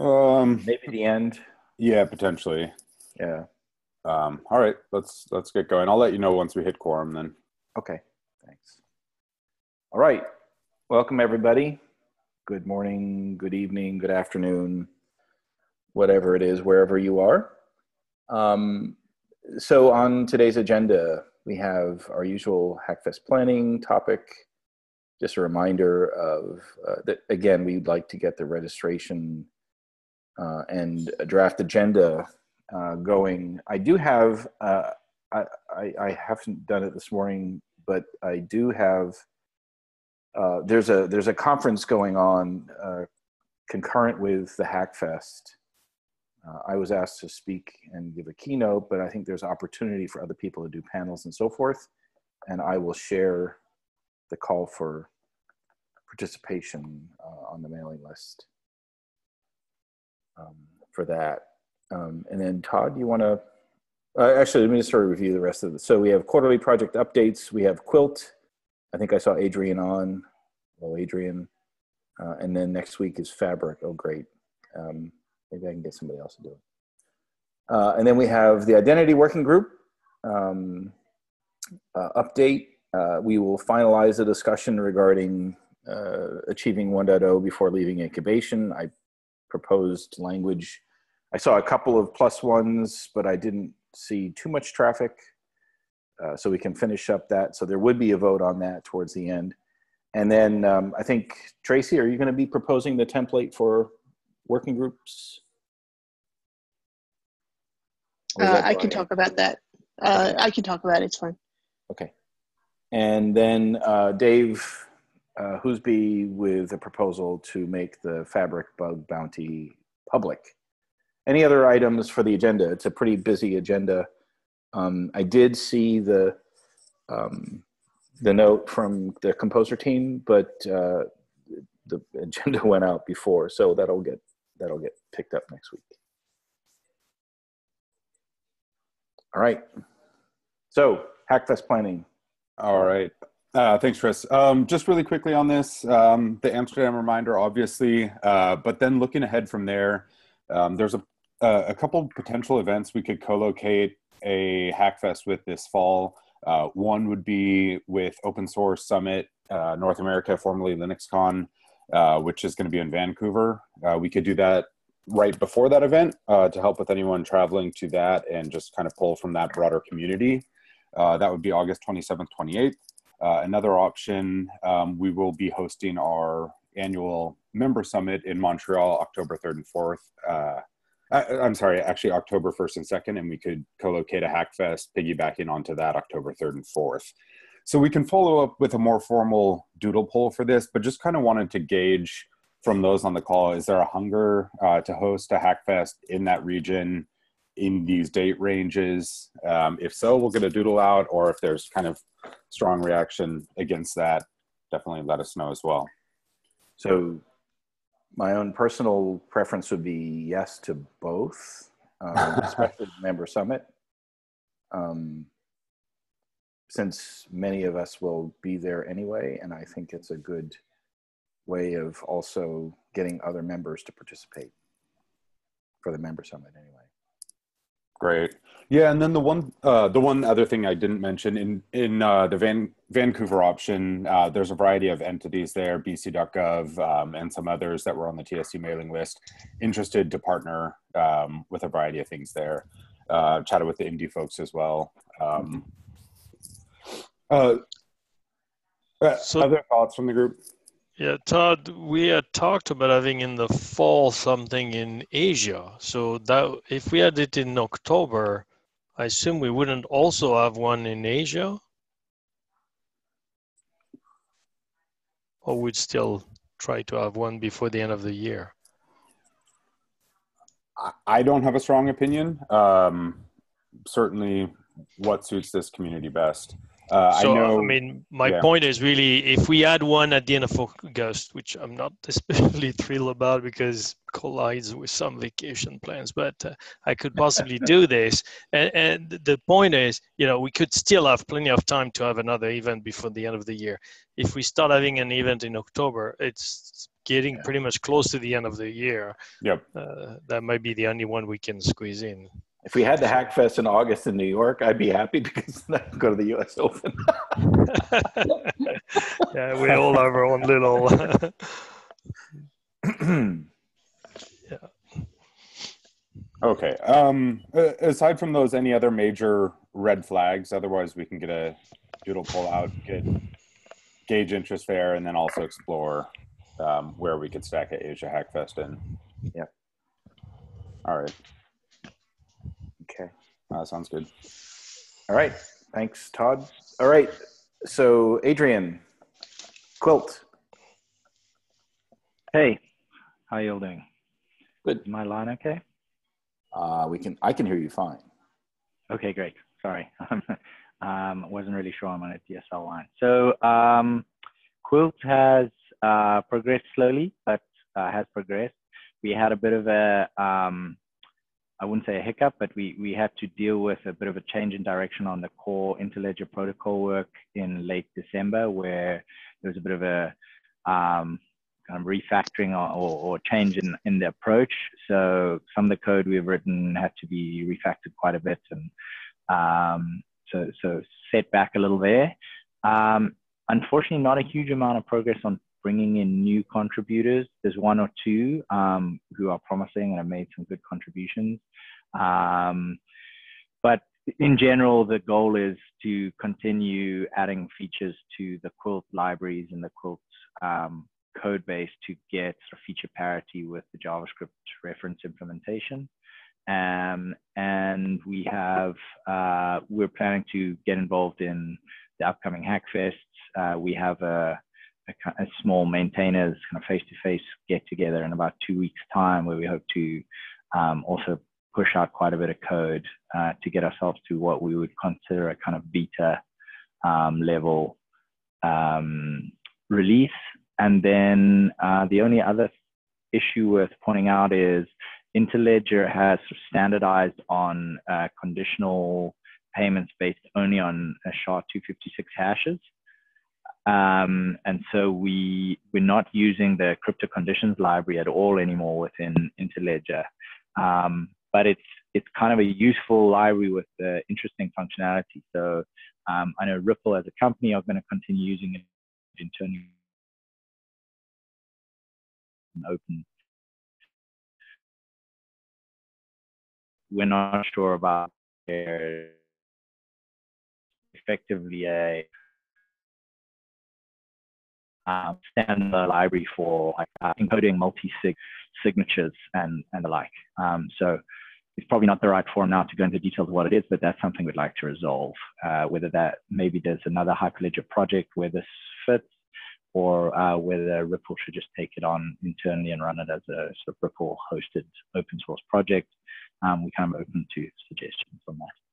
Um, Maybe the end. yeah, potentially. Yeah. Um, all right, let's let's get going. I'll let you know once we hit quorum. Then. Okay. Thanks. All right. Welcome everybody. Good morning, good evening, good afternoon, whatever it is, wherever you are. Um, so on today's agenda, we have our usual Hackfest planning topic. Just a reminder of uh, that again, we'd like to get the registration uh, and a draft agenda uh, going. I do have. Uh, I, I, I haven't done it this morning, but I do have. Uh, there's a there's a conference going on uh, concurrent with the Hackfest. Uh, I was asked to speak and give a keynote, but I think there's opportunity for other people to do panels and so forth. And I will share the call for participation on the mailing list um, for that. Um, and then Todd, you want to, uh, actually, let me just sort of review the rest of it. So we have quarterly project updates. We have Quilt. I think I saw Adrian on. Hello, Adrian. Uh, and then next week is Fabric. Oh, great. Um, maybe I can get somebody else to do it. Uh, and then we have the Identity Working Group um, uh, update. Uh, we will finalize the discussion regarding uh, achieving 1.0 before leaving incubation. I proposed language. I saw a couple of plus ones, but I didn't see too much traffic. Uh, so we can finish up that. So there would be a vote on that towards the end. And then um, I think, Tracy, are you going to be proposing the template for working groups? Uh, I can talk about that. Uh, I can talk about it. It's fine. Okay. And then uh, Dave uh, Huseby with a proposal to make the fabric bug bounty public. Any other items for the agenda? It's a pretty busy agenda. Um, I did see the um, the note from the composer team, but uh, the agenda went out before, so that'll get that'll get picked up next week. All right. So Hackfest planning. All right. Uh, thanks, Chris. Um, just really quickly on this, um, the Amsterdam reminder, obviously, uh, but then looking ahead from there, um, there's a, a a couple potential events we could co-locate a Hackfest with this fall. Uh, one would be with Open Source Summit uh, North America, formerly LinuxCon, uh, which is going to be in Vancouver. Uh, we could do that right before that event uh, to help with anyone traveling to that and just kind of pull from that broader community. Uh, that would be August 27th, 28th. Uh, another option, um, we will be hosting our annual member summit in Montreal, October 3rd and 4th. Uh, I, I'm sorry, actually October 1st and 2nd, and we could co-locate a Hackfest piggybacking onto that October 3rd and 4th. So we can follow up with a more formal doodle poll for this, but just kind of wanted to gauge from those on the call, is there a hunger uh, to host a Hackfest in that region in these date ranges? Um, if so, we'll get a doodle out, or if there's kind of strong reaction against that, definitely let us know as well. So my own personal preference would be yes to both, um, especially the member summit. Um, since many of us will be there anyway, and I think it's a good way of also getting other members to participate for the member summit anyway. Great. Yeah, and then the one uh, the one other thing I didn't mention in in uh, the Van, Vancouver option, uh, there's a variety of entities there, BC.gov, um, and some others that were on the TSC mailing list, interested to partner um, with a variety of things there. Uh, chatted with the Indy folks as well. Um, uh, uh, So- other thoughts from the group? Yeah, Todd, we had talked about having in the fall something in Asia. So that if we had it in October, I assume we wouldn't also have one in Asia? Or we'd still try to have one before the end of the year? I- don't have a strong opinion. Um, certainly, what suits this community best. Uh, So I know. I mean, my yeah. point is really, if we had one at the end of August, which I'm not especially thrilled about because collides with some vacation plans, but uh, I could possibly do this. And, and the point is, you know, we could still have plenty of time to have another event before the end of the year. If we start having an event in October, it's getting Yeah. pretty much close to the end of the year. Yep. Uh, that might be the only one we can squeeze in. If we had the Hackfest in August in New York, I'd be happy because then I could go to the U.S. Open. yeah, we all have our own little. Yeah. Okay. Um, aside from those, any other major red flags? Otherwise, we can get a doodle pull out, get gauge interest there, and then also explore um, where we could stack a Asia Hackfest in. yeah. All right. Uh, sounds good. All right. Thanks, Todd. All right. So, Adrian, quilt. Hey, how you all doing? Good. My line okay? Uh, we can. I can hear you fine. Okay, great. Sorry, um, wasn't really sure I'm on a DSL line. So um, Quilt has uh, progressed slowly, but uh, has progressed. We had a bit of a, um, I wouldn't say a hiccup, but we we had to deal with a bit of a change in direction on the core Interledger protocol work in late December, where there was a bit of a um, kind of refactoring or, or, or change in, in the approach. So some of the code we've written had to be refactored quite a bit, and um, so so set back a little there. Um, unfortunately, not a huge amount of progress on bringing in new contributors. There's one or two um, who are promising and have made some good contributions. Um, but in general, the goal is to continue adding features to the Quilt libraries and the Quilt um, code base to get sort of feature parity with the JavaScript reference implementation. Um, and we have, uh, we're planning to get involved in the upcoming Hackfests. Uh, we have a, a, a small maintainers kind of face-to-face get together in about two weeks time where we hope to um, also push out quite a bit of code uh, to get ourselves to what we would consider a kind of beta um, level um, release. And then uh, the only other issue worth pointing out is Interledger has standardized on uh, conditional payments based only on a SHA-256 hashes. Um, and so we, we're not using the crypto conditions library at all anymore within Interledger. Um, but it's, it's kind of a useful library with uh, interesting functionality. So um, I know Ripple as a company are going to continue using it internally and open. We're not sure about effectively a um, standard library for like uh, encoding multi-sig signatures and, and the like. Um, so it's probably not the right forum now to go into details of what it is, but that's something we'd like to resolve. Uh, whether that maybe there's another Hyperledger project where this fits, or uh, whether Ripple should just take it on internally and run it as a sort of Ripple hosted open source project. Um, we kind of open to suggestions on that.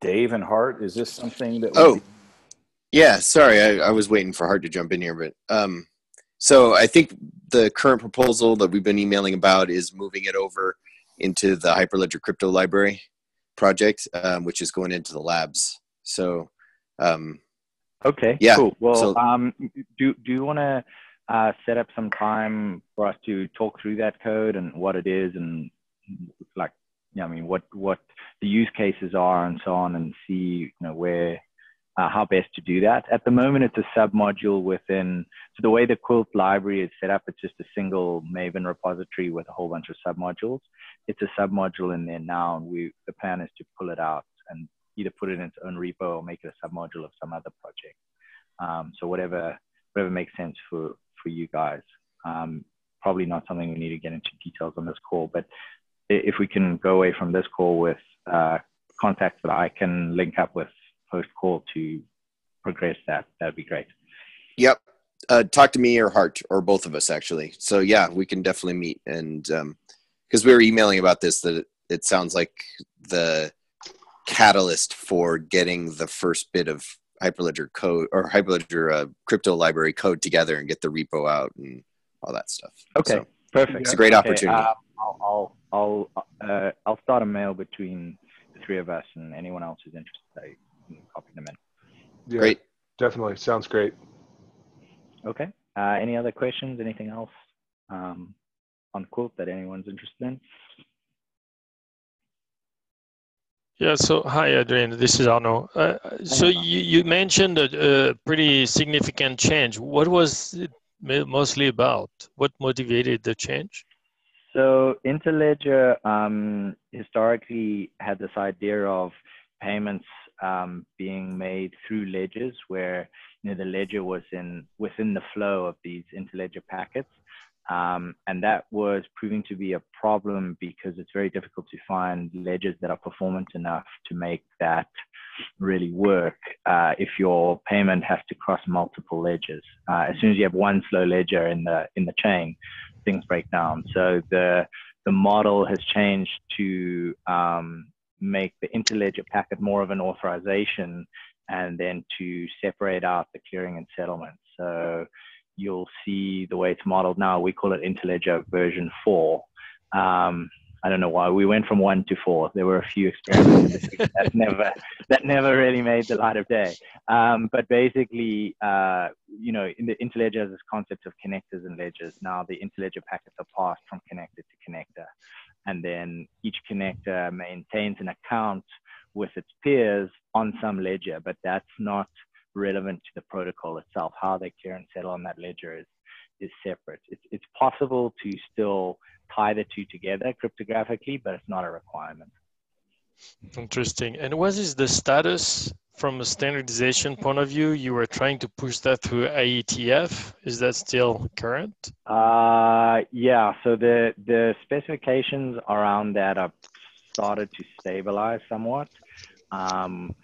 Dave and Hart, is this something that? Oh, yeah. Sorry, I, I was waiting for Hart to jump in here, but um, so I think the current proposal that we've been emailing about is moving it over into the Hyperledger Crypto Library project, um, which is going into the labs. So, um, Okay, Yeah, cool. Well, so- um, do do you want to uh, set up some time for us to talk through that code and what it is and like, yeah, I mean, what what the use cases are and so on, and see you know where uh, how best to do that. At the moment, it's a submodule within. So the way the Quilt library is set up, it's just a single Maven repository with a whole bunch of submodules. It's a submodule in there now, and we the plan is to pull it out and either put it in its own repo or make it a submodule of some other project. Um, so whatever whatever makes sense for for you guys. Um, probably not something we need to get into details on this call, but if we can go away from this call with uh, contacts that I can link up with post call to progress that, that'd be great. yep. Uh, talk to me or Hart or both of us actually. So yeah, we can definitely meet and because we were emailing about this that it, it sounds like the catalyst for getting the first bit of Hyperledger code or Hyperledger uh, crypto library code together and get the repo out and all that stuff. Okay, So perfect. it's a great Okay, opportunity. uh, I'll I'll I'll, uh, I'll start a mail between the three of us and anyone else who's interested. I can copy them in. Yeah, Great. Definitely. Sounds great. Okay. Uh, any other questions? Anything else um, on Quilt that anyone's interested in? Yeah, so hi, Adrian. This is Arnaud. Uh, so you, you mentioned a, a pretty significant change. What was it mostly about? What motivated the change? So Interledger um, historically had this idea of payments um, being made through ledgers, where you know the ledger was in within the flow of these interledger packets, um, and that was proving to be a problem because it's very difficult to find ledgers that are performant enough to make that really work. Uh, if your payment has to cross multiple ledgers, uh, as soon as you have one slow ledger in the in the chain, things break down. So the the model has changed to um, make the interledger packet more of an authorization and then to separate out the clearing and settlement. So you'll see the way it's modeled now, we call it interledger version four. Um, I don't know why we went from one to four. There were a few experiments that never that never really made the light of day. Um, but basically, uh, you know, in the interledger has this concept of connectors and ledgers. Now the interledger packets are passed from connector to connector, and then each connector maintains an account with its peers on some ledger, but that's not relevant to the protocol itself. How they clear and settle on that ledger is is separate. It's it's possible to still tie the two together cryptographically, but it's not a requirement. Interesting. And what is the status from a standardization point of view? You were trying to push that through IETF. Is that still current? Uh, yeah. So the the specifications around that are started to stabilize somewhat. Um,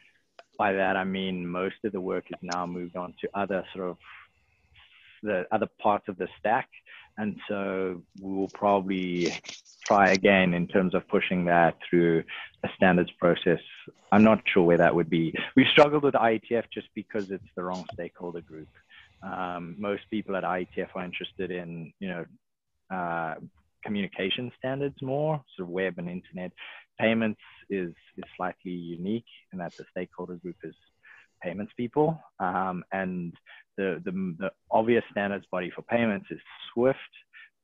by that I mean most of the work is now moved on to other sort of the other parts of the stack, and so we will probably try again in terms of pushing that through a standards process. I'm not sure where that would be. We've struggled with IETF just because it's the wrong stakeholder group. Um, most people at IETF are interested in, you know, uh, communication standards more, sort of web and internet. Payments is is slightly unique in that the stakeholder group is payments people, um, and the, the the obvious standards body for payments is Swift,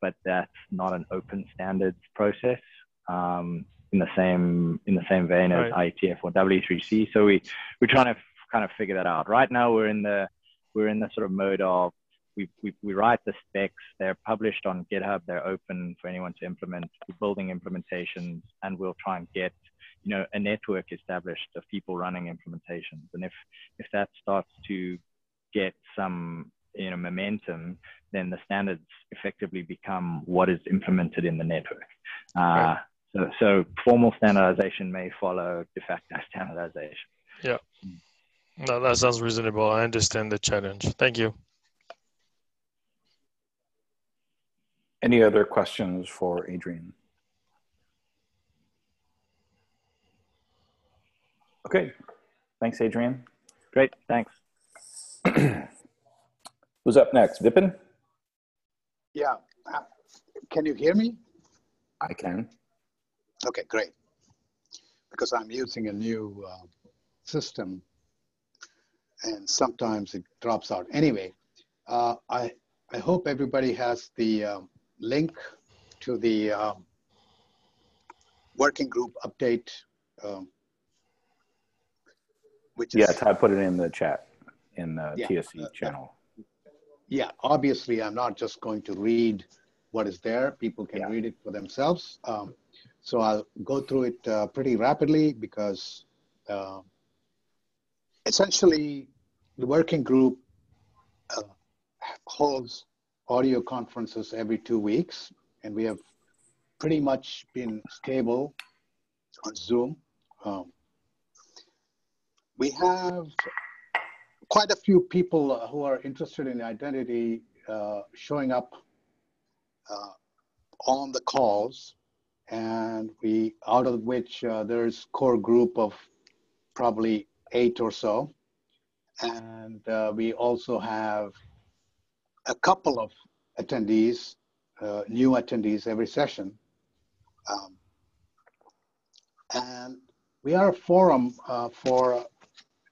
but that's not an open standards process. Um, in the same in the same vein as Right. IETF or W3C. So we we're trying to kind of figure that out. Right now we're in the we're in the sort of mode of we, we, we write the specs, they're published on GitHub, they're open for anyone to implement, we're building implementations, and we'll try and get, you know, a network established of people running implementations. And if, if that starts to get some, you know, momentum, then the standards effectively become what is implemented in the network. Uh, so, so formal standardization may follow de facto standardization. Yeah. No, that sounds reasonable. I understand the challenge. Thank you. Any other questions for Adrian? Okay, thanks, Adrian. Great, thanks. Who's up next? Vipin? Yeah. Uh, Can you hear me? I can. Okay, great. Because I'm using a new uh, system and sometimes it drops out. Anyway, uh, I, I hope everybody has the um, link to the um, working group update, um, which is Yeah, Todd put it in the chat in the Yeah, TSC uh, channel. yeah, obviously, I'm not just going to read what is there. People can Yeah. read it for themselves. Um, so I'll go through it uh, pretty rapidly because uh, essentially the working group uh, holds audio conferences every two weeks, and we have pretty much been stable on Zoom. Um, we have quite a few people uh, who are interested in identity uh, showing up uh, on the calls. and we out of which uh, there's core group of probably eight or so, and uh, we also have a couple of attendees, uh, new attendees every session. Um, and we are a forum uh, for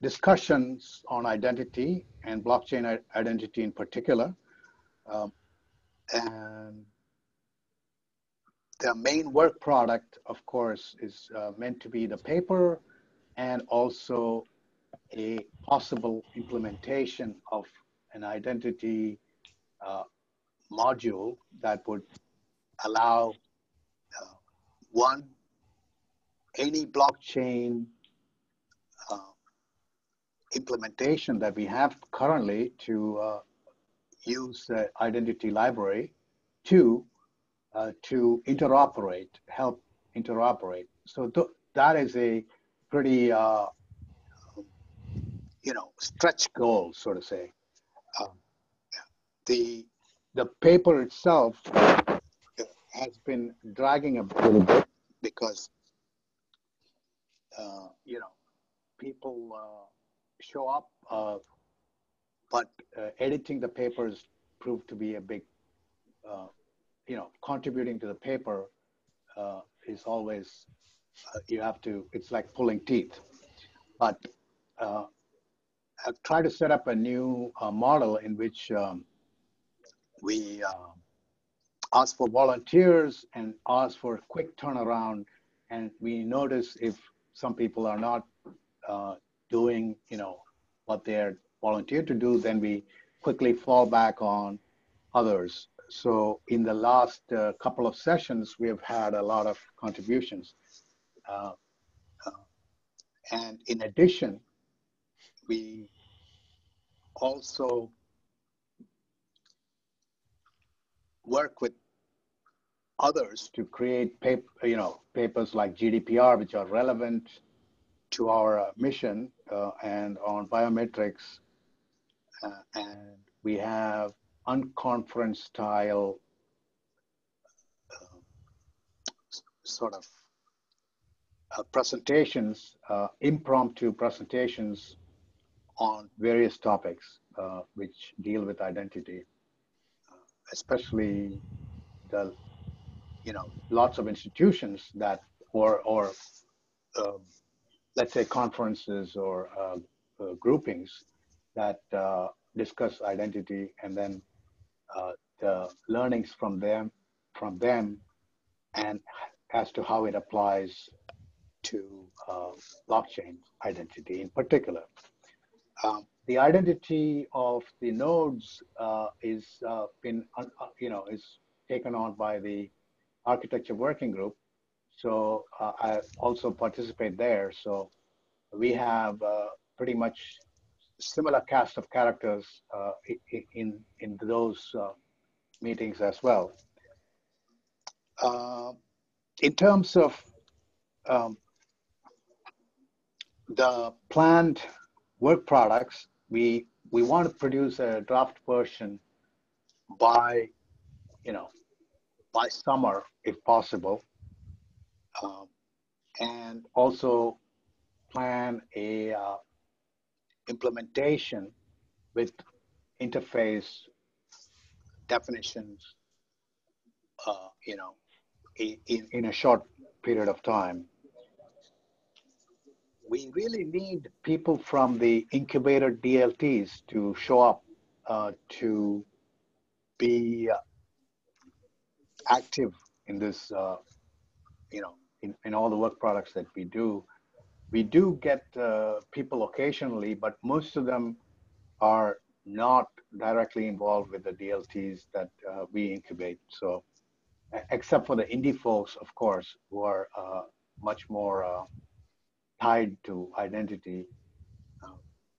discussions on identity and blockchain identity in particular. Um, and the main work product, of course, is uh, meant to be the paper and also a possible implementation of an identity uh, module that would allow uh, one, any blockchain uh, implementation that we have currently to uh, use the identity library. Two, uh, to interoperate, help interoperate. So th that is a pretty, you know, stretch goal, so to say. The the paper itself has been dragging a little bit because, uh, you know, people uh, show up, uh, but uh, editing the papers proved to be a big you know, contributing to the paper uh, is always, uh, you have to, it's like pulling teeth. But uh, I've tried to set up a new uh, model in which um, we uh, ask for volunteers and ask for a quick turnaround. And we notice if some people are not uh, doing, you know, what they're volunteered to do, then we quickly fall back on others so in the last uh, couple of sessions, we have had a lot of contributions. Uh, uh, and in addition, we also work with others to create paper, you know, papers like GDPR, which are relevant to our uh, mission uh, and on biometrics. Uh, and we have unconference style uh, sort of uh, presentations, uh, impromptu presentations on various topics which deal with identity, especially the, you know, lots of institutions that, or, or um, let's say conferences or uh, groupings that discuss identity and then uh, the learnings from them, from them, and as to how it applies to uh, blockchain identity in particular. Um, the identity of the nodes uh, is uh, been, uh, you know, is taken on by the architecture working group. So uh, I also participate there. So we have pretty much similar cast of characters uh, in, in those uh, meetings as well. Uh, in terms of um, the planned work products, we, we want to produce a draft version by, you know, by summer if possible. Um, and also plan a uh, implementation with interface definitions, uh, you know, in, in a short period of time. We really need people from the incubator DLTs to show up uh, to be uh, active in this, uh, you know, in, in all the work products that we do we do get uh, people occasionally, but most of them are not directly involved with the DLTs that uh, we incubate. So, except for the Indy folks, of course, who are uh, much more tied to identity, uh,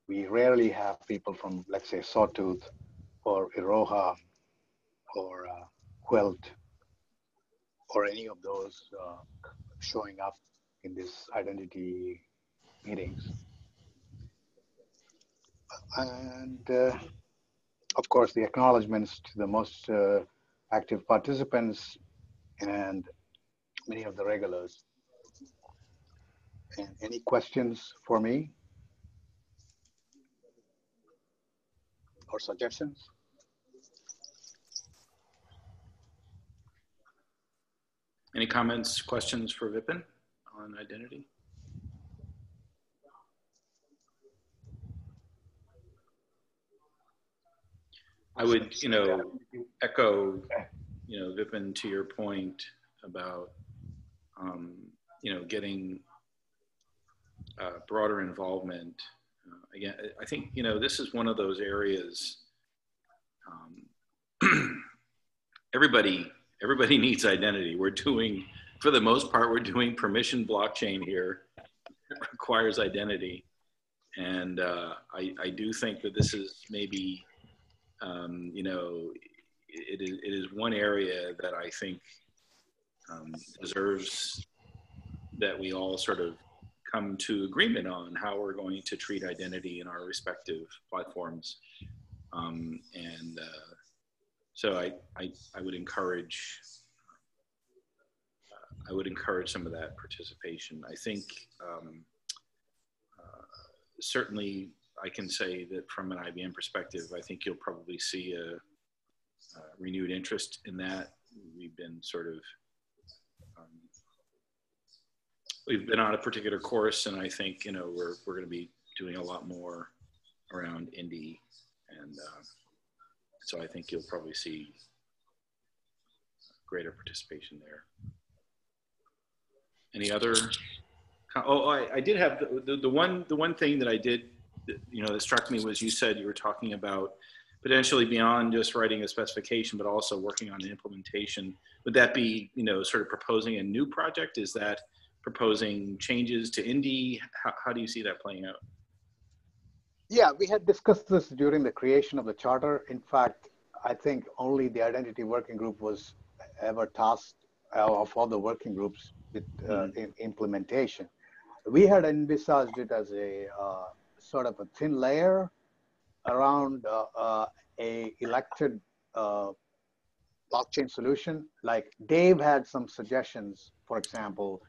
we rarely have people from, let's say, Sawtooth or Iroha or uh, Quilt or any of those showing up in this identity meetings. And uh, of course, the acknowledgements to the most uh, active participants and many of the regulars. And any questions for me? Or suggestions? Any comments, questions for Vipin on identity? I would, you know, echo, you know, Vipin to your point about, um, you know, getting uh, broader involvement. Uh, again, I think, you know, this is one of those areas. Um, everybody, everybody needs identity. We're doing, for the most part, we're doing permission blockchain here. It requires identity, and uh, I, I do think that this is maybe um, you know, it is, it is one area that I think um, deserves that we all sort of come to agreement on how we're going to treat identity in our respective platforms. Um, and uh, so I, I, I, would encourage, uh, I would encourage some of that participation. I think um, uh, certainly I can say that from an IBM perspective, I think you'll probably see a, a renewed interest in that. We've been sort of, um, we've been on a particular course, and I think you know we're we're going to be doing a lot more around Indy, and uh, so I think you'll probably see greater participation there. Any other? Oh, I, I did have the, the, the one the one thing that I did you know that struck me was you said you were talking about potentially beyond just writing a specification, but also working on implementation. Would that be, you know, sort of proposing a new project? Is that proposing changes to Indy? How, how do you see that playing out? Yeah, we had discussed this during the creation of the charter. In fact, I think only the identity working group was ever tasked uh, of all the working groups with uh, mm-hmm. implementation. We had envisaged it as a uh, sort of a thin layer around uh, uh, a elected uh, blockchain solution. Like Dave had some suggestions, for example,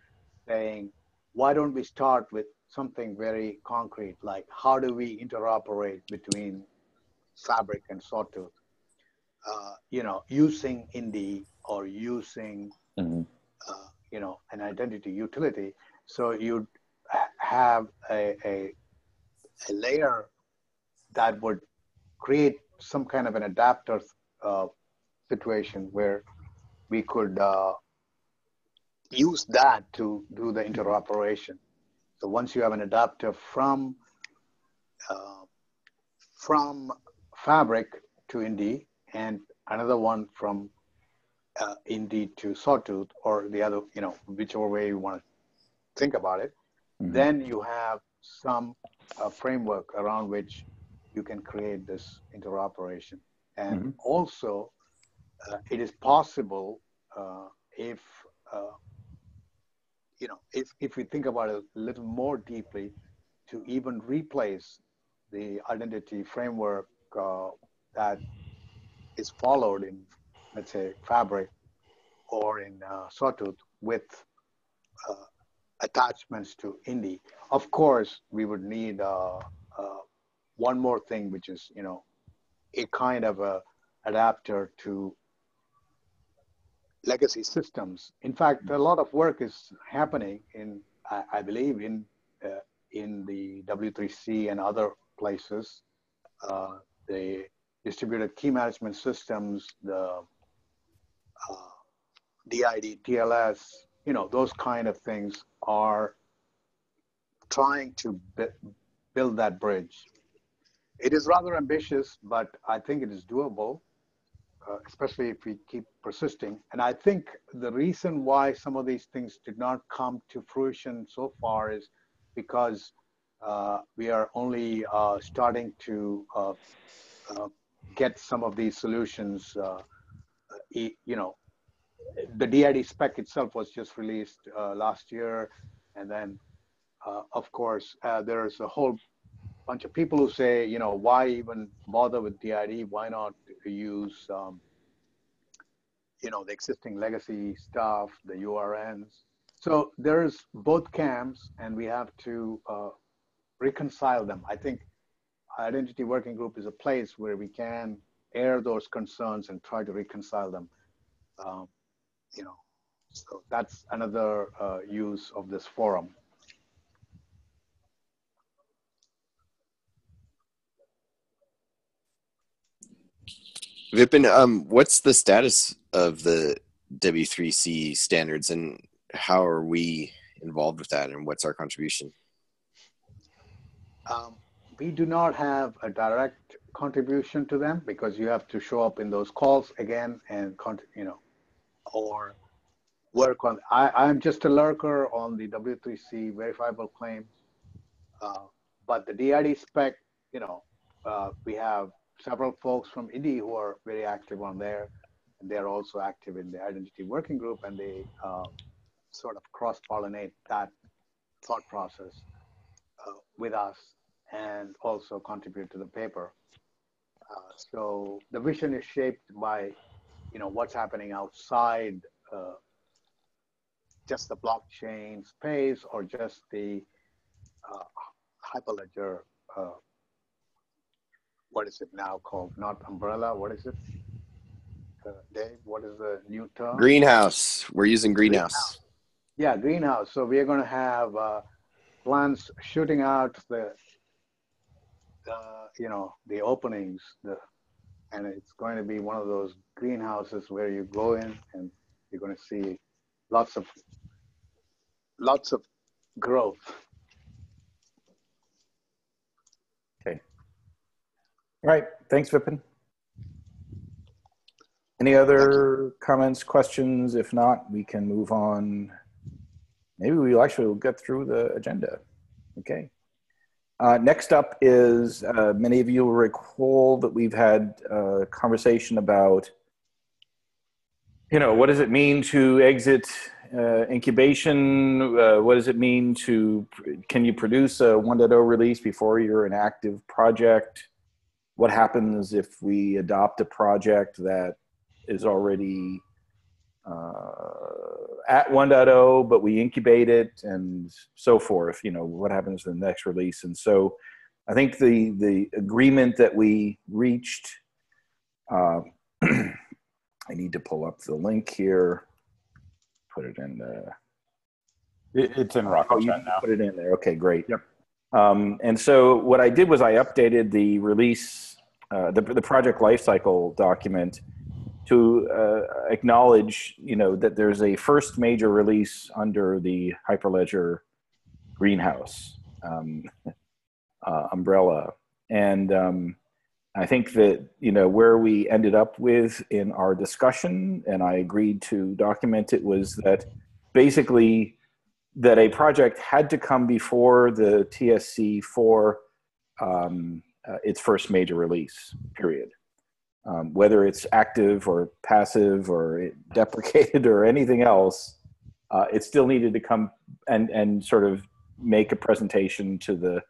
saying, why don't we start with something very concrete, like how do we interoperate between Fabric and Sawtooth? Uh, you know, using Indy or using, mm-hmm. uh, you know, an identity utility. So you'd have a, a a layer that would create some kind of an adapter uh, situation where we could uh, use that to do the interoperation. So once you have an adapter from uh, from Fabric to Indy and another one from uh, Indy to Sawtooth or the other, you know, whichever way you want to think about it, mm-hmm. then you have some uh, framework around which you can create this interoperation. And mm-hmm. also, uh, it is possible uh, if, uh, you know, if, if we think about it a little more deeply, to even replace the identity framework uh, that is followed in, let's say, Fabric or in uh, Sawtooth with attachments to Indy. Of course, we would need uh, uh, one more thing, which is you know a kind of a adapter to legacy systems. In fact, a lot of work is happening in, I, I believe, in uh, in the W3C and other places. Uh, the distributed key management systems, the uh, DID, TLS, you know, those kind of things are trying to build that bridge. It is rather ambitious, but I think it is doable, uh, especially if we keep persisting. And I think the reason why some of these things did not come to fruition so far is because uh, we are only uh, starting to uh, uh, get some of these solutions, uh, you know, the DID spec itself was just released last year. And then, of course, there's a whole bunch of people who say, you know, why even bother with DID? Why not use, um, you know, the existing legacy stuff, the URNs. So there's both camps, and we have to uh, reconcile them. I think identity working group is a place where we can air those concerns and try to reconcile them. Um, you know, so that's another uh, use of this forum. Vipin, um, what's the status of the W3C standards and how are we involved with that and what's our contribution? Um, we do not have a direct contribution to them because you have to show up in those calls again and, you know, or work on, I, I'm just a lurker on the W3C verifiable claims. Uh, but the DID spec, you know, uh, we have several folks from IDI who are very active on there. And they're also active in the identity working group and they uh, sort of cross pollinate that thought process uh, with us and also contribute to the paper. Uh, so the vision is shaped by, you know, what's happening outside uh, just the blockchain space or just the uh, Hyperledger uh, what is it now called? Not umbrella. What is it? Uh, Dave, what is the new term? Greenhouse. We're using greenhouse. greenhouse. Yeah, greenhouse. So we are going to have uh, plants shooting out the, uh, you know, the openings, the, and it's going to be one of those greenhouses where you go in and you're going to see lots of, lots of growth. All right. Thanks, Vipin. Any other comments, questions? If not, we can move on. Maybe we'll actually get through the agenda. Okay. Uh, next up is uh, many of you will recall that we've had a conversation about, you know, what does it mean to exit uh, incubation? Uh, what does it mean to, can you produce a 1.0 release before you're an active project? What happens if we adopt a project that is already uh, at 1.0 but we incubate it and so forth you know what happens to the next release. And so i think the the agreement that we reached uh, i need to pull up the link here. Put it in the it, it's in rock oh, now. put it in there. Okay great. Yep um, and so what I did was I updated the release, uh, the, the project lifecycle document to uh, acknowledge, you know, that there's a first major release under the Hyperledger greenhouse um, uh, umbrella. And um, I think that, you know, where we ended up with in our discussion, and I agreed to document it, was that basically that a project had to come before the TSC for um, uh, its first major release, period. Um, whether it's active or passive or deprecated or anything else, uh, it still needed to come and, and sort of make a presentation to the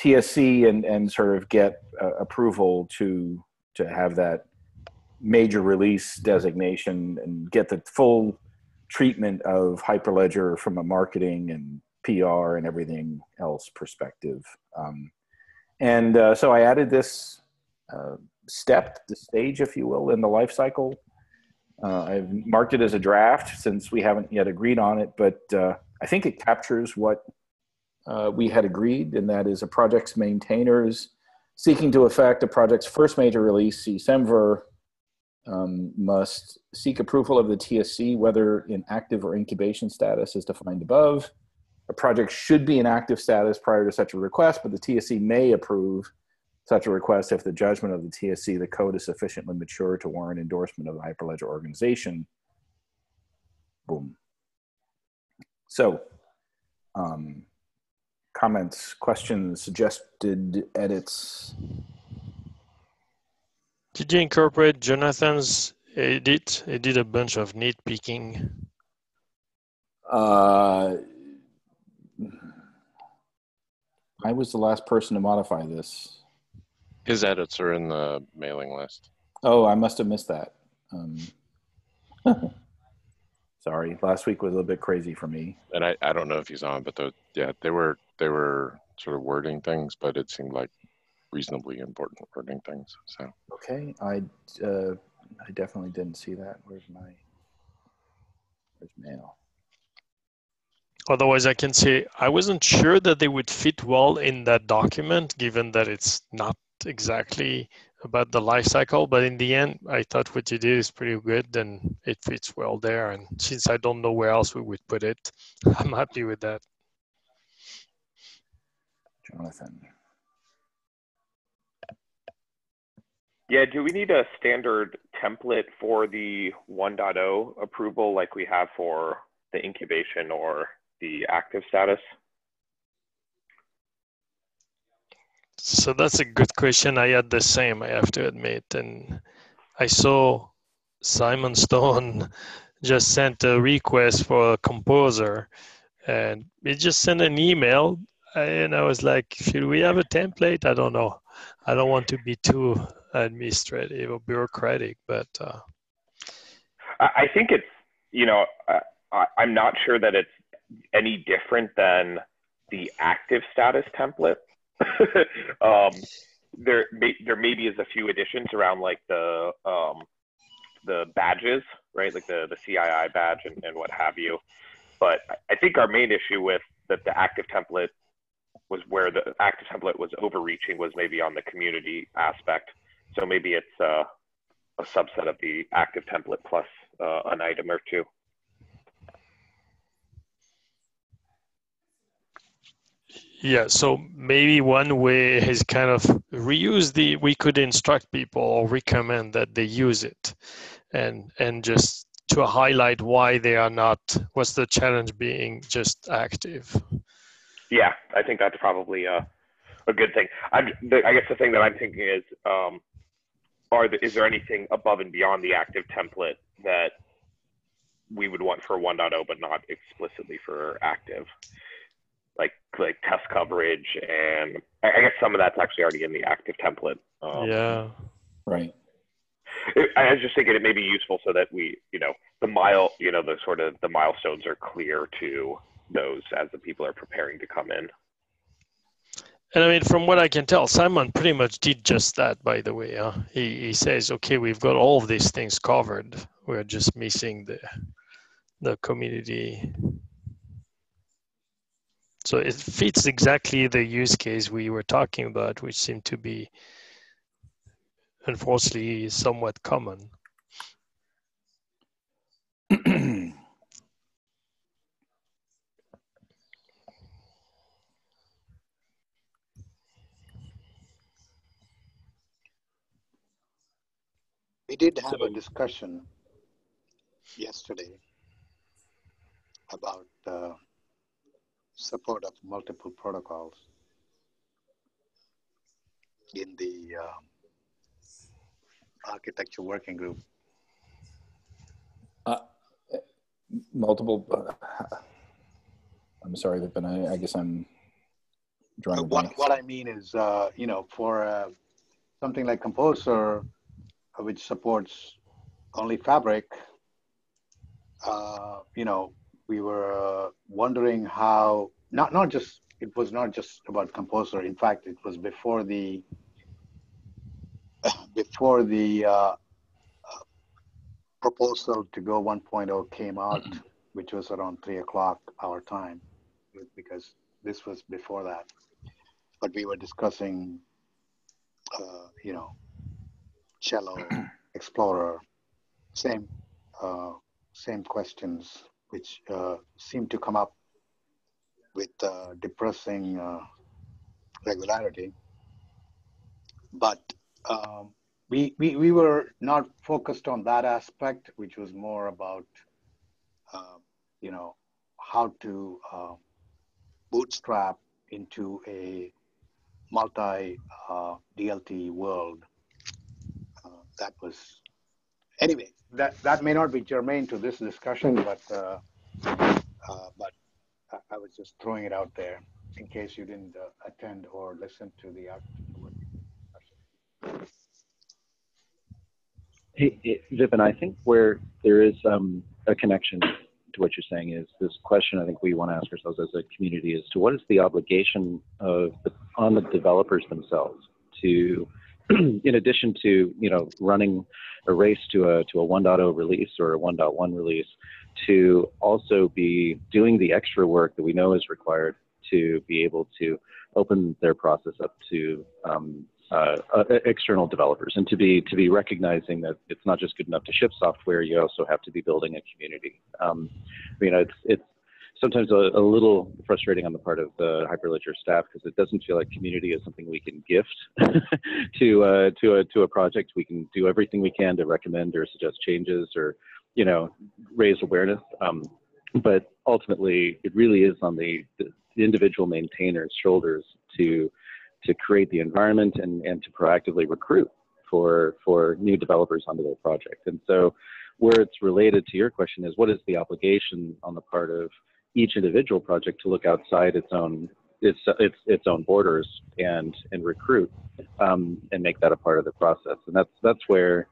TSC and, and sort of get uh, approval to, to have that major release designation and get the full treatment of Hyperledger from a marketing and PR and everything else perspective. Um, and uh, so I added this uh, step, the stage, if you will, in the life cycle. Uh, I've marked it as a draft since we haven't yet agreed on it, but uh, I think it captures what uh, we had agreed, and that is a project's maintainers seeking to effect a project's first major release, CSEMVer, um, must seek approval of the TSC, whether in active or incubation status as defined above. A project should be in active status prior to such a request, but the TSC may approve such a request if the judgment of the TSC, the code is sufficiently mature to warrant endorsement of the Hyperledger organization. Boom. So, um, comments, questions, suggested edits, did you incorporate Jonathan's edit? He did a bunch of nitpicking. Uh, I was the last person to modify this. His edits are in the mailing list. Oh, I must have missed that. Um, Sorry, last week was a little bit crazy for me. And I, I don't know if he's on, but the, yeah, they were they were sort of wording things, but it seemed like reasonably important wording things. So Okay, I uh, I definitely didn't see that. Where's my where's mail? Otherwise, I can say I wasn't sure that they would fit well in that document, given that it's not exactly about the life cycle. But in the end, I thought what you did is pretty good and it fits well there. And since I don't know where else we would put it, I'm happy with that. Jonathan. Yeah, do we need a standard template for the 1.0 approval like we have for the incubation or the active status? So that's a good question. I had the same, I have to admit. And I saw Simon Stone just sent a request for a composer and he just sent an email. And I was like, should we have a template? I don't know. I don't want to be too administrative or bureaucratic, but uh, I think it's, you know, I, I- I'm not sure that it's any different than the active status template. um, there, may, there maybe is a few additions around like the um, the badges, right? Like the the CII badge and, and what have you. But I think our main issue with that the active template was where the active template was overreaching was maybe on the community aspect. So maybe it's uh, a subset of the active template plus uh, an item or two. Yeah, so maybe one way is kind of reuse the, we could instruct people or recommend that they use it and, and just to highlight why they are not, what's the challenge being just active. Yeah, I think that's probably a, a good thing. I'm, the, I guess the thing that I'm thinking is, um, are the, is there anything above and beyond the active template that we would want for 1.0 but not explicitly for active? Like like test coverage and I I guess some of that's actually already in the active template. Um, Yeah. Right. it- I was just thinking it may be useful so that we, you know, the mile, you know, the sort of the milestones are clear to those as the people are preparing to come in. And I mean, from what I can tell, Simon pretty much did just that, by the way. Huh? He, he says, okay, we've got all of these things covered. We're just missing the, the community. So it fits exactly the use case we were talking about, which seemed to be, unfortunately, somewhat common. We did have So- a discussion yesterday about uh, support of multiple protocols in the um, architecture working group. Multiple. Uh, I'm sorry, but I, I guess I'm drawing What, what I mean is, uh, you know, for uh, something like Composer, uh, which supports only Fabric, uh, you know, we were uh, wondering how, not, not just, it was not just about Composer. In fact, it was before the, before the uh, uh, proposal to go 1.0 came out, which was around three o'clock our time, because this was before that but we were discussing, uh, you know, cello, explorer, same, uh, same questions, which uh, seem to come up with uh, depressing uh, regularity. But um, we, we, we were not focused on that aspect, which was more about, uh, you know, how to uh, bootstrap into a multi DLT world. That was anyway. That that may not be germane to this discussion, but uh, uh, but I, I was just throwing it out there in case you didn't uh, attend or listen to the. Hey, hey, Vipin, I think where there is um, a connection to what you're saying is this question I think we want to ask ourselves as a community is to what is the obligation of the, on the developers themselves to, in addition to you know running a race to a to a 1.0 release or a 1.1 release, to also be doing the extra work that we know is required to be able to open their process up to um, uh, uh, external developers and to be to be recognizing that it's not just good enough to ship software you also have to be building a community. Um, I mean it's it's sometimes a, a, little frustrating on the part of the hyperledger staff because it doesn't feel like community is something we can gift to uh, to a to a project we can do everything we can to recommend or suggest changes or you know raise awareness um, but ultimately it really is on the, the individual maintainers shoulders to to create the environment and, and to proactively recruit for for new developers onto their project. And so where it's related to your question is what is the obligation on the part of each individual project to look outside its own its its its own borders and and recruit um, and make that a part of the process. And that's that's where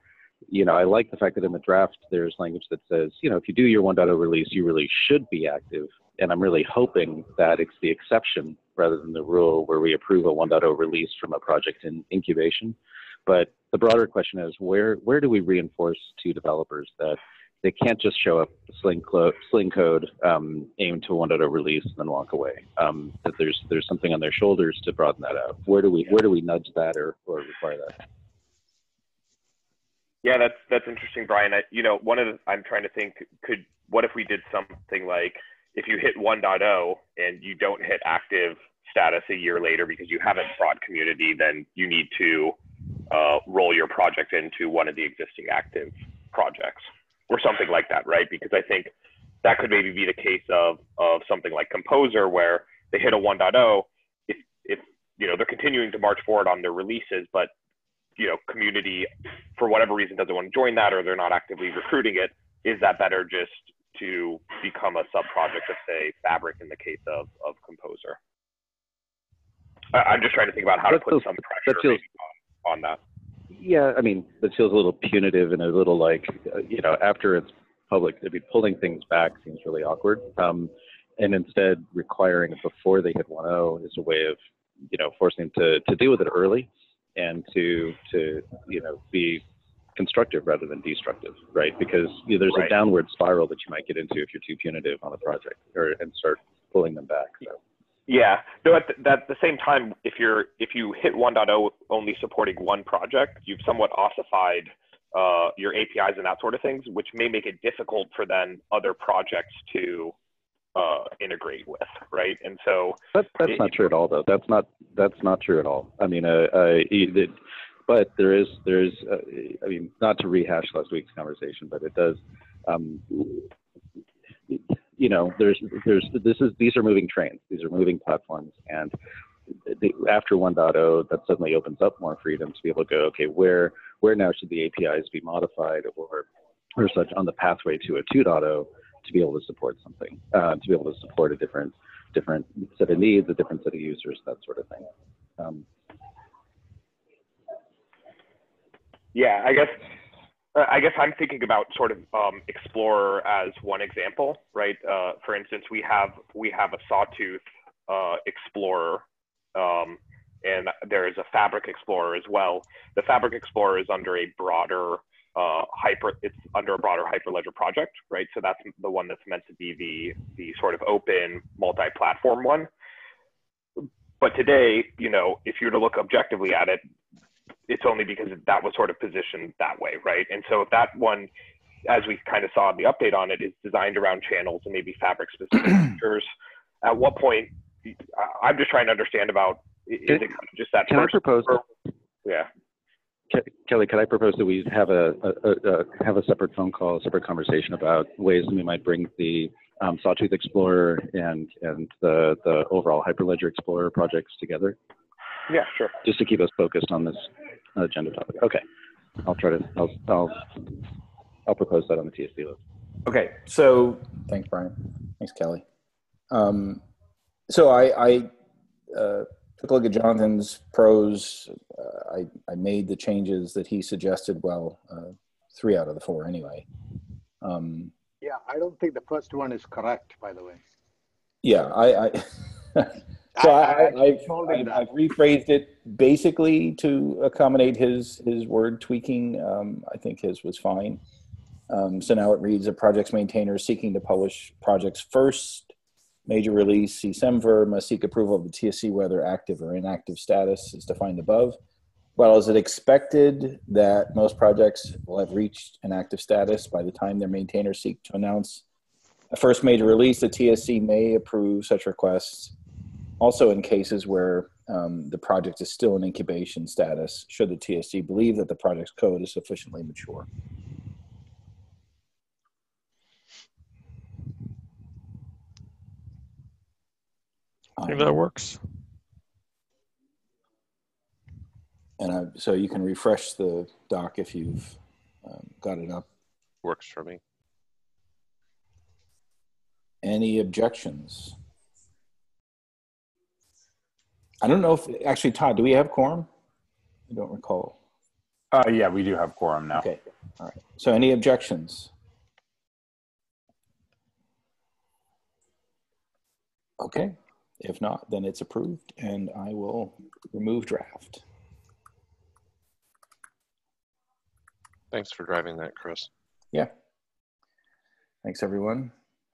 you know I like the fact that in the draft there's language that says you know if you do your 1.0 release you really should be active. And I'm really hoping that it's the exception rather than the rule where we approve a 1.0 release from a project in incubation. But the broader question is where where do we reinforce to developers that they can't just show up Sling, clo- Sling code um, aimed to a 1.0 release and then walk away. Um, that there's there's something on their shoulders to broaden that out. Where do we where do we nudge that or, or require that? Yeah, that's that's interesting, Brian. I, you know, one of the I'm trying to think could what if we did something like if you hit 1.0 and you don't hit active status a year later because you haven't brought community, then you need to uh, roll your project into one of the existing active projects or something like that, right? Because I think that could maybe be the case of of something like Composer where they hit a 1.0. If if you know they're continuing to march forward on their releases, but you know community for whatever reason doesn't want to join that or they're not actively recruiting it, is that better just to become a sub project of say Fabric in the case of of Composer? I'm just trying to think about how to put some pressure feels, on, on that. Yeah, I mean, that feels a little punitive and a little like, uh, you know, after it's public, to be pulling things back seems really awkward. Um, and instead, requiring it before they hit 1.0 is a way of, you know, forcing them to, to deal with it early and to, to, you know, be constructive rather than destructive, right? Because you know, there's right. a downward spiral that you might get into if you're too punitive on a project or, and start pulling them back. So. Yeah. No. At the, at the same time, if you're if you hit 1.0 only supporting one project, you've somewhat ossified uh, your APIs and that sort of things, which may make it difficult for then other projects to uh, integrate with, right? And so that's that's it, not true at all, though. That's not that's not true at all. I mean, uh, uh, it, but there is there is uh, I mean, not to rehash last week's conversation, but it does. Um, you know, there's there's this is these are moving trains, these are moving platforms, and after 1.0, that suddenly opens up more freedom to be able to go, okay, where where now should the APIs be modified or or such on the pathway to a 2.0 to be able to support something, uh, to be able to support a different different set of needs, a different set of users, that sort of thing. Um, yeah, I guess I guess I'm thinking about sort of um, Explorer as one example, right? Uh, for instance, we have we have a Sawtooth uh, Explorer, um, and there is a Fabric Explorer as well. The Fabric Explorer is under a broader uh, hyper. It's under a broader Hyperledger project, right? So that's the one that's meant to be the the sort of open multi-platform one. But today, you know, if you were to look objectively at it, it's only because that was sort of positioned that way, right? And so if that one, as we kind of saw in the update on it, is designed around channels and maybe fabric specific features, at what point, I'm just trying to understand about, is it kind of just that Can first? I propose? Or, yeah. Kelly, can I propose that we have a, a, a, have a separate phone call, a separate conversation about ways we might bring the um, Sawtooth Explorer and and the the overall Hyperledger Explorer projects together? Yeah, sure. Just to keep us focused on this agenda topic. Okay, I'll try to. I'll I'll, I'll propose that on the TSC list. Okay, so thanks, Brian. Thanks, Kelly. Um, so I, I uh, took a look at Jonathan's prose. Uh, I, I made the changes that he suggested Well, uh, three out of the four anyway. Um, Yeah, I don't think the first one is correct, by the way. yeah, I, I so I, I, I I've, I've. I've rephrased it basically to accommodate his his word tweaking. Um, I think his was fine. Um, so now it reads: a project's maintainer seeking to publish project's first major release, CSEMVer, must seek approval of the TSC whether active or inactive status is defined above. Well, is it expected that most projects will have reached an active status by the time their maintainers seek to announce a first major release? The TSC may approve such requests. Also, in cases where um, the project is still in incubation status, should the TSC believe that the project's code is sufficiently mature. I think that works. And I, so you can refresh the doc if you've um, got it up. Works for me. Any objections? I don't know if actually, Todd, do we have quorum? I don't recall. Uh, yeah, we do have quorum now. Okay, all right. So any objections? Okay, if not, then it's approved and I will remove draft. Thanks for driving that, Chris. Yeah. Thanks, everyone.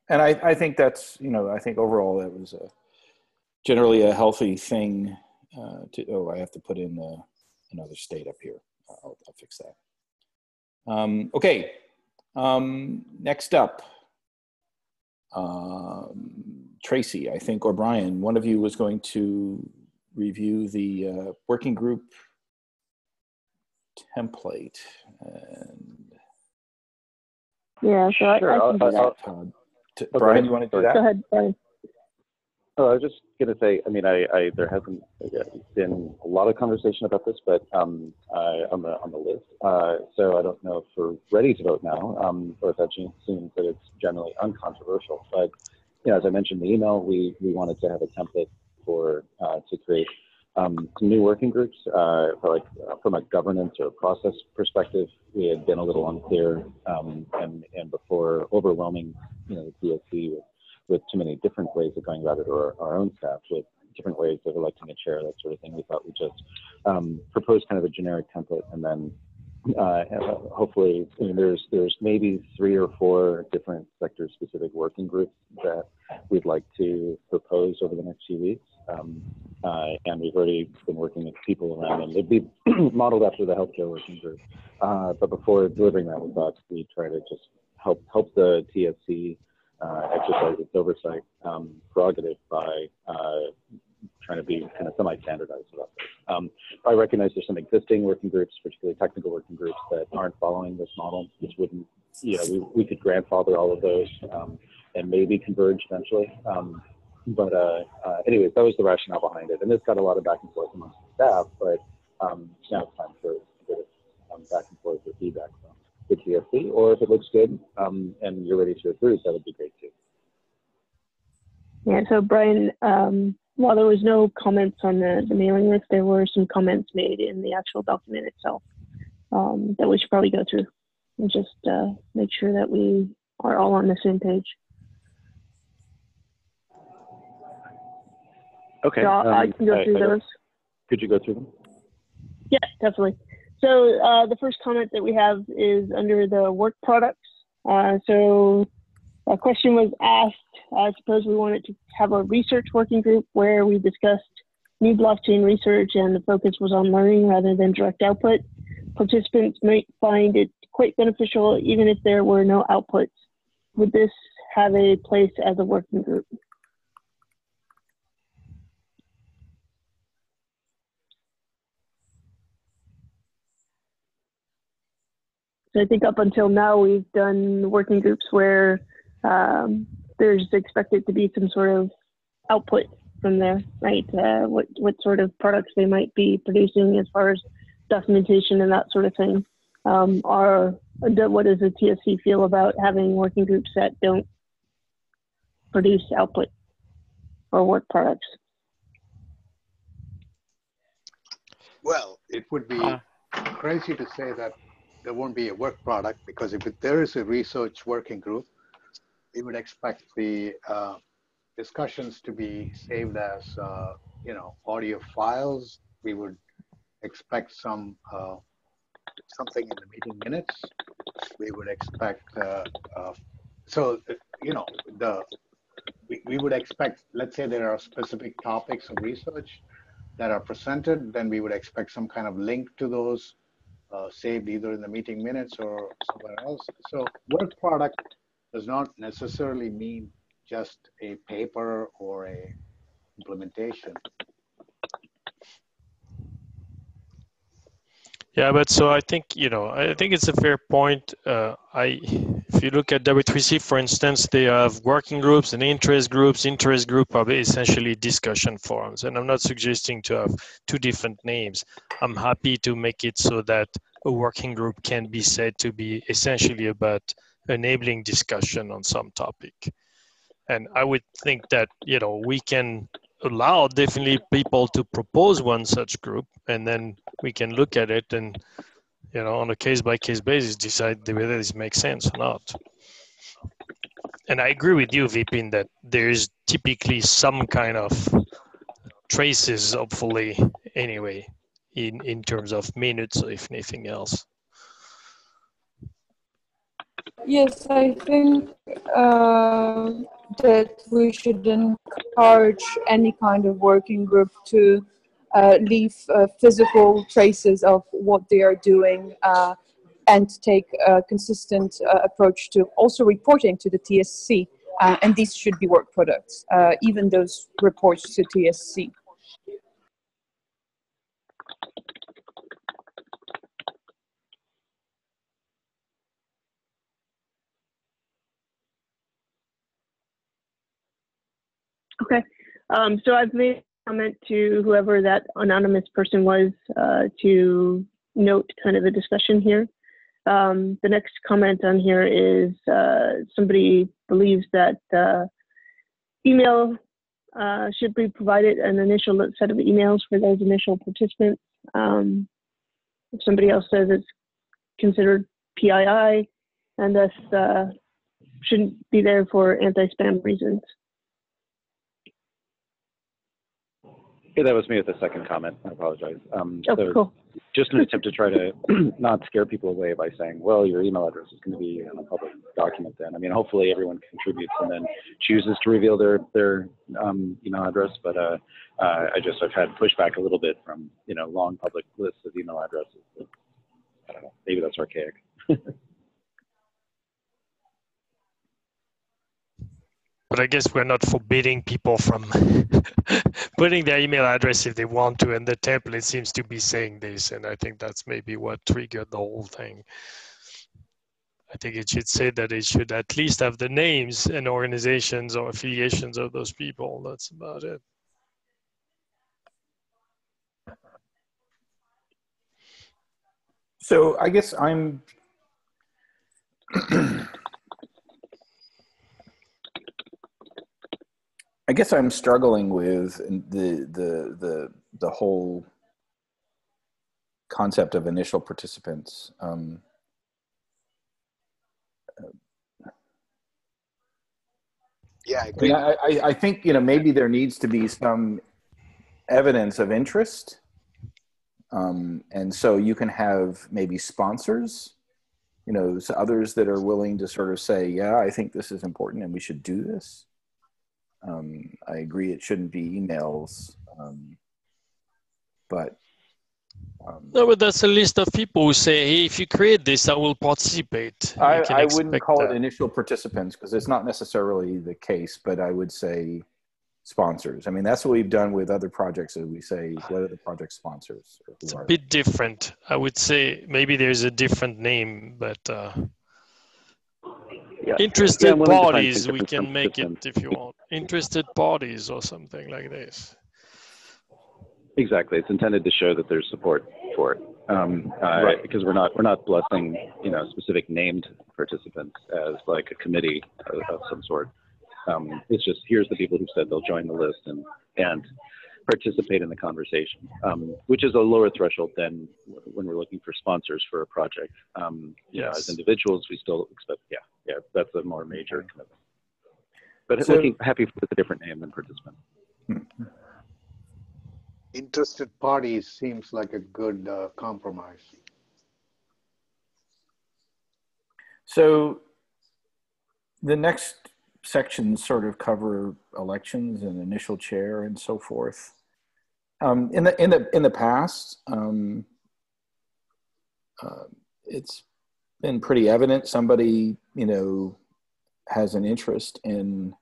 And I, I think that's, you know, I think overall that was a generally a healthy thing uh, to, oh, I have to put in uh, another state up here. I'll, I'll fix that. Um, okay. Um, next up, um, Tracy, I think, or Brian, one of you was going to review the uh, working group template. And Yeah, so Sure, I I'll- can I'll- that. I'll- Todd, t- Okay, Brian, you want to do that? Go ahead, Brian. Oh, I was just going to say, I mean, I, I there hasn't been a lot of conversation about this, but um, I, on the on the list. Uh, so I don't know if we're ready to vote now, um, or if that seems that it's generally uncontroversial. But you know, as I mentioned in the email, we we wanted to have a template for uh, to create um, some new working groups. Uh, for like uh, from a governance or a process perspective, we had been a little unclear, um, and and before overwhelming, you know, the TSC with with too many different ways of going about it, or our own staff with different ways of electing a chair, that sort of thing. We thought we'd just um, propose kind of a generic template, and then uh, hopefully, I mean, there's there's maybe three or four different sector-specific working groups that we'd like to propose over the next few weeks. Um, uh, and we've already been working with people around them. It'd be modeled after the healthcare working group. Uh, but before delivering that, we thought we'd try to just help help the TSC exercise its oversight um, prerogative by uh, trying to be kind of semi-standardized about this. Um, I recognize there's some existing working groups, particularly technical working groups, that aren't following this model. This wouldn't, you know, we, we could grandfather all of those um, and maybe converge eventually. Um, but uh, uh, anyways, that was the rationale behind it. And this got a lot of back and forth amongst the staff, but um, now it's time for of um, back and forth with feedback from the TSC, or if it looks good um, and you're ready to approve, that would be great too. Yeah, so Brian, um, while there was no comments on the, the mailing list, there were some comments made in the actual document itself um, that we should probably go through and just uh, make sure that we are all on the same page. Okay. So I'll- I um, can go I- through I those. Could you go through them? Yeah, definitely. So uh, the first comment that we have is under the work products. Uh, so a question was asked. I suppose we wanted to have a research working group where we discussed new blockchain research and the focus was on learning rather than direct output. Participants might find it quite beneficial even if there were no outputs. Would this have a place as a working group? So I think up until now, we've done working groups where um, there's expected to be some sort of output from there, right? Uh, what what sort of products they might be producing as far as documentation and that sort of thing. Um, are what does the TSC feel about having working groups that don't produce output or work products? Well, it would be Uh. crazy to say that there won't be a work product because if there is a research working group, we would expect the uh, discussions to be saved as, uh, you know, audio files. We would expect some, uh, something in the meeting minutes. We would expect, uh, uh, so, you know, the, we, we would expect, let's say there are specific topics of research that are presented, then we would expect some kind of link to those uh, saved either in the meeting minutes or somewhere else. So work product does not necessarily mean just a paper or a implementation. Yeah, but so I think you know I think it's a fair point. Uh, I if you look at W3C, for instance, they have working groups and interest groups. Interest group are essentially discussion forums, and I'm not suggesting to have two different names. I'm happy to make it so that a working group can be said to be essentially about enabling discussion on some topic. And I would think that you know we can allow definitely people to propose one such group and then we can look at it and you know on a case by case basis decide whether this makes sense or not. And i agree with you vipin that there's typically some kind of traces hopefully anyway in in terms of minutes if anything else. Yes, I think uh, that we should encourage any kind of working group to uh, leave uh, physical traces of what they are doing uh, and take a consistent uh, approach to also reporting to the TSC. Uh, and these should be work products, uh, even those reports to TSC. Okay. Um, so I've made a comment to whoever that anonymous person was uh, to note kind of the discussion here. Um, the next comment on here is uh, somebody believes that uh, email should be provided an initial set of emails for those initial participants. Um, somebody else says it's considered PII and thus shouldn't be there for anti-spam reasons. Yeah, that was me with the second comment. I apologize. Um, Oh, so cool. just an attempt to try to not scare people away by saying, well, your email address is going to be in a public document then. I mean, hopefully everyone contributes and then chooses to reveal their, their um, email address. But uh, uh, I just, I've had pushback a little bit from, you know, long public lists of email addresses. But, I don't know, maybe that's archaic. but i guess we're not forbidding people from putting their email address if they want to and the template seems to be saying this and i think that's maybe what triggered the whole thing i think it should say that it should at least have the names and organizations or affiliations of those people that's about it So I guess I'm. I guess I'm struggling with the the the the whole concept of initial participants. Um, Yeah, I I, agree. I, I, I think you know maybe there needs to be some evidence of interest, um, and so you can have maybe sponsors, you know, others that are willing to sort of say, yeah, I think this is important and we should do this. Um, I agree it shouldn't be emails, um, but um, no but that's a list of people who say hey if you create this i will participate I, I wouldn't call that. it initial participants because it's not necessarily the case, but I would say sponsors. I mean, that's what we've done with other projects. Is we say what are the project sponsors? Or who It's a bit different. I would say maybe there's a different name, but uh, Yeah. interested Yeah, I'm willing to find parties, we can make it if you want. Interested parties or something like this. Exactly. It's intended to show that there's support for it. Um, uh, Right. Because we're not we're not blessing you know specific named participants as like a committee of, of some sort. Um, it's just here's the people who said they'll join the list and and participate in the conversation, um, which is a lower threshold than when we're looking for sponsors for a project. Um, you know, as individuals, we still expect, yeah, yeah, that's a more major commitment. But So- looking happy with a different name than participant. Interested parties seems like a good uh, compromise. So the next sections sort of cover elections and initial chair and so forth. Um, in the in the in the past, um, uh, it's been pretty evident somebody you know has an interest in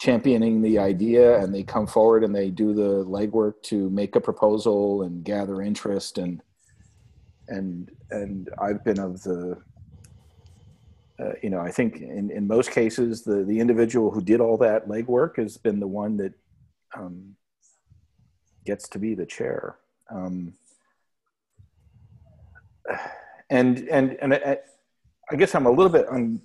championing the idea and they come forward and they do the legwork to make a proposal and gather interest and and and I've been of the uh, you know I think in, in most cases the the individual who did all that legwork has been the one that um, gets to be the chair um, and and and I, I guess I'm a little bit un,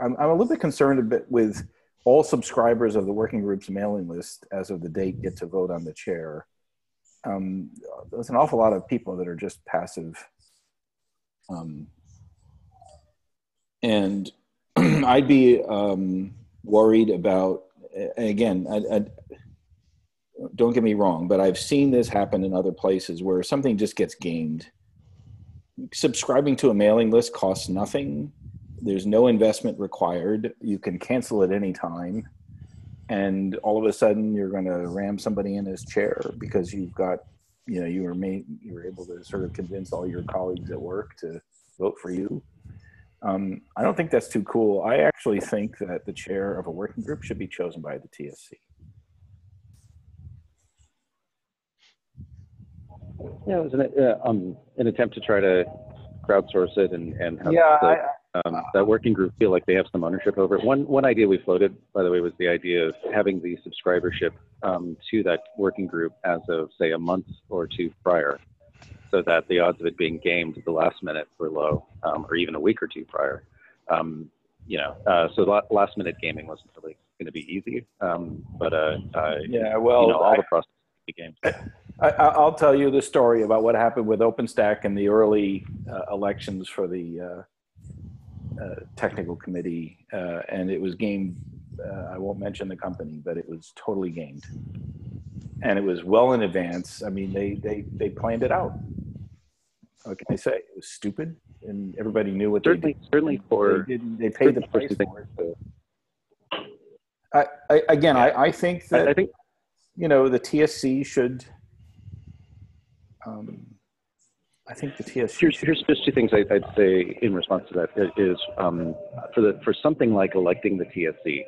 I'm, I'm a little bit concerned a bit with all subscribers of the working group's mailing list as of the date get to vote on the chair um, there's an awful lot of people that are just passive. Um, and I'd be um, worried about, again, I, I, don't get me wrong, but I've seen this happen in other places where something just gets gamed. Subscribing to a mailing list costs nothing. There's no investment required. You can cancel at any time and all of a sudden you're going to ram somebody in his chair because you've got you know you were made you were able to sort of convince all your colleagues at work to vote for you um, i don't think that's too cool. I actually think that the chair of a working group should be chosen by the tsc Yeah, it was an, uh, um, an attempt to try to crowdsource it and, and have Yeah, the, um, that working group feel like they have some ownership over it. One, one idea we floated, by the way, was the idea of having the subscribership um, to that working group as of, say, a month or two prior, so that the odds of it being gamed at the last minute were low, um, or even a week or two prior. Um, you know, uh, so last minute gaming wasn't really going to be easy, um, but uh, uh, Yeah, well, you know, all I- the process be gamed. I, I- I'll tell you the story about what happened with OpenStack in the early uh, elections for the uh, uh, technical committee, uh, and it was gamed. Uh, I won't mention the company, but it was totally gamed, and it was well in advance. I mean, they they they planned it out. What can I say? It was stupid, and everybody knew what Certainly, they did. certainly for they, didn't, they paid the price for it. I, I, again, I, I think that I, I think you know the TSC should. Um, I think the TSC. Here's, here's just two things I, I'd say in response to that is um, for the for something like electing the TSC,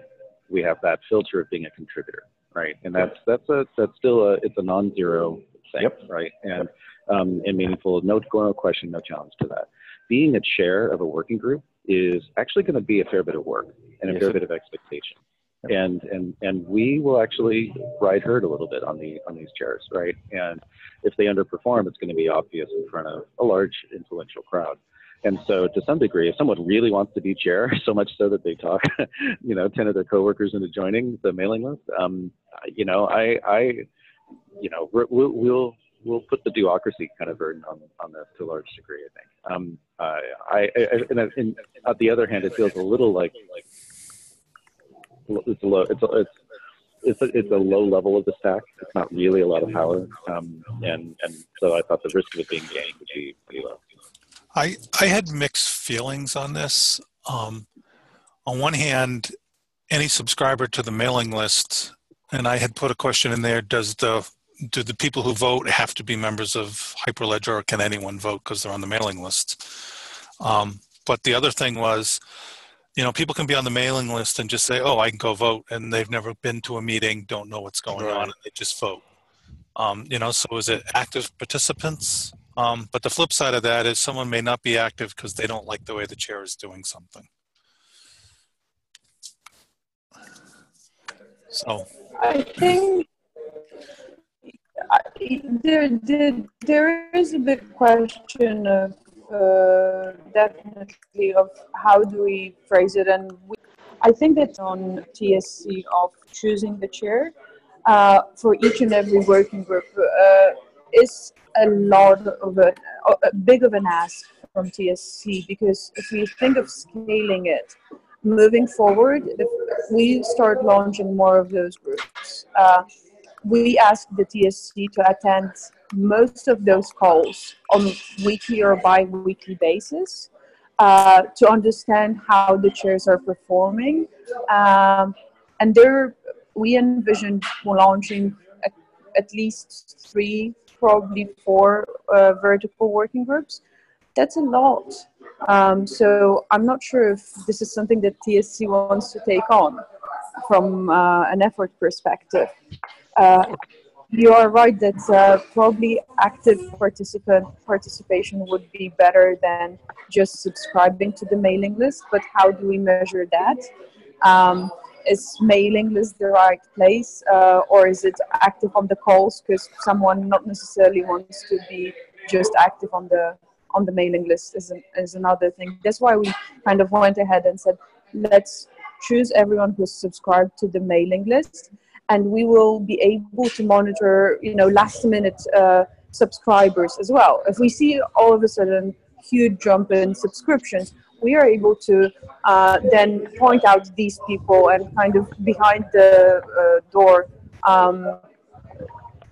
we have that filter of being a contributor, right? And that's that's a that's still a it's a non-zero thing, right? And um, and meaningful, no no question, no challenge to that. Being a chair of a working group is actually going to be a fair bit of work and a Yes, fair bit of expectation. And and and we will actually ride herd a little bit on the on these chairs, right? And if they underperform, it's going to be obvious in front of a large influential crowd. And so, to some degree, if someone really wants to be chair, so much so that they talk, you know, ten of their coworkers into joining the mailing list, um, you know, I, I, you know, we'll we'll we'll put the do-ocracy kind of burden on on this to a large degree. I think. Um, I, I, I and, and on the other hand, it feels a little like it's a low, it's a, it's it's a, it's a low level of the stack. It's not really a lot of power, um, and and so I thought the risk of it being gained would be pretty low. I, I had mixed feelings on this. Um, on one hand, any subscriber to the mailing list, and I had put a question in there: Does the do the people who vote have to be members of Hyperledger, or can anyone vote because they're on the mailing list? Um, but the other thing was, you know, people can be on the mailing list and just say, "Oh, I can go vote," and they've never been to a meeting, don't know what's going on, and they just vote. Um, you know, so is it active participants? Um, but the flip side of that is someone may not be active because they don't like the way the chair is doing something. So I think there, there, there is a big question of uh, definitely of how do we phrase it, and we, I think that's on TSC of choosing the chair. uh, for each and every working group uh, is a lot of a, a big of an ask from TSC because if we think of scaling it, moving forward, if we start launching more of those groups, uh, we ask the TSC to attend most of those calls on weekly or bi-weekly basis uh, to understand how the chairs are performing. Um, and there, we envision launching at, at least three, probably four uh, vertical working groups. That's a lot. Um, so I'm not sure if this is something that TSC wants to take on from uh, an effort perspective. Uh, you are right that uh, probably active participant participation would be better than just subscribing to the mailing list. But how do we measure that? Um, is mailing list the right place, uh, or is it active on the calls? Because someone not necessarily wants to be just active on the on the mailing list is, an, is another thing. That's why we kind of went ahead and said, let's choose everyone who's subscribed to the mailing list and we will be able to monitor, you know, last minute uh, subscribers as well. If we see all of a sudden huge jump in subscriptions, we are able to uh, then point out these people and kind of behind the uh, door um,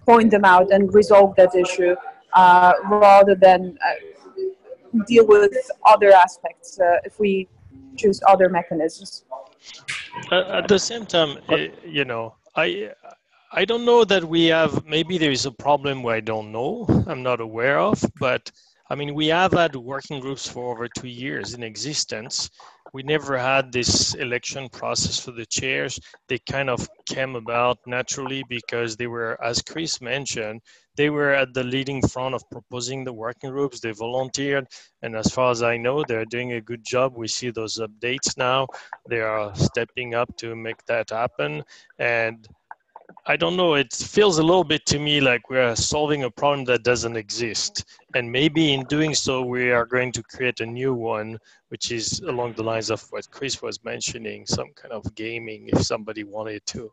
point them out and resolve that issue uh, rather than uh, deal with other aspects uh, if we choose other mechanisms. at the same time, eh, you know, I I don't know that we have. Maybe there is a problem where I don't know. I'm not aware of, but I mean, we have had working groups for over two years in existence. We never had this election process for the chairs. They kind of came about naturally because they were, as Chris mentioned, they were at the leading front of proposing the working groups. They volunteered, and as far as I know, they're doing a good job. We see those updates now. They are stepping up to make that happen, and I don't know. It feels a little bit to me like we're solving a problem that doesn't exist. And maybe in doing so, we are going to create a new one, which is along the lines of what Chris was mentioning some kind of gaming if somebody wanted to.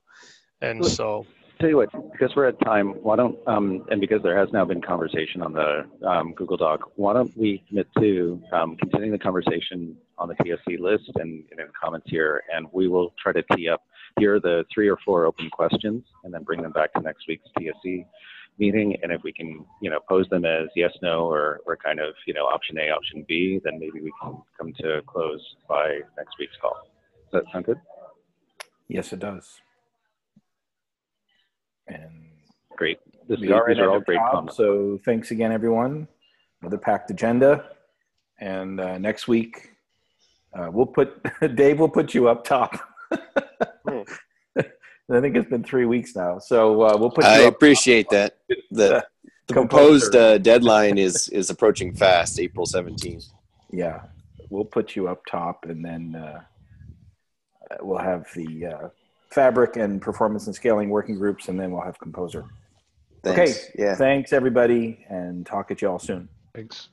And so. Tell you what, because we're at time, why don't, um, and because there has now been conversation on the um, Google Doc, why don't we commit to um, continuing the conversation on the TSC list and, and in comments here, and we will try to tee up here are the three or four open questions and then bring them back to next week's TSC meeting. And if we can, you know, pose them as yes, no, or, or kind of, you know, option A, option B, then maybe we can come to a close by next week's call. Does that sound good? Yes, it does. And great. This we is, are these are all great top, comments. So thanks again, everyone. Another packed agenda. And uh, next week, uh, we'll put Dave. We'll put you up top. I think it's been three weeks now, so uh, we'll put. You I up appreciate that. The, the Composer. proposed uh, deadline is is approaching fast, April seventeenth. Yeah, we'll put you up top, and then uh, uh, we'll have the uh, fabric and performance and scaling working groups, and then we'll have composer. Thanks. Okay. Yeah. Thanks, everybody, and talk at you all soon. Thanks.